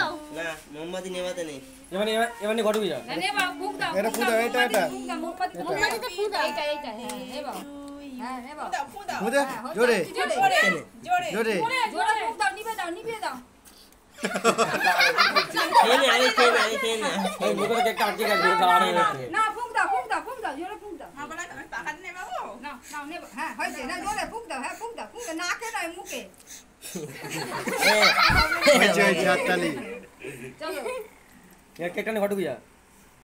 হবে না মোমবাতি গুলো মোমবাতি গুলো ফুঁ দিয়া কর মোমবাতি গুলো ফুঁ দাও আর মোবাইল নেওয়া না মোমবাতি নেভাতে না মোমবাতি নেভাতে নেই এবার এবার এবার নিয়ে ঘটুক যা এটা ফুঁ দাও এটা এটা ফুঁ দে জোরে জোরে খেয়ে নে আগে খেয়ে নে আগে খেয়ে নে এই মুখে কেকটা আটকে গেছে দাঁড়া হয়ে না ফুক দাও ফুক দাও ফুক দাও জোরে ফুক দাও না না নেব হ্যাঁ হয়েছে না জোরে ফুক দাও হ্যাঁ ফুক দাও ফুক দাও নাকে নয় মুখে হয়েছে হয়েছে হাততালি চলো কেকটা নিয়ে ঘটুক যা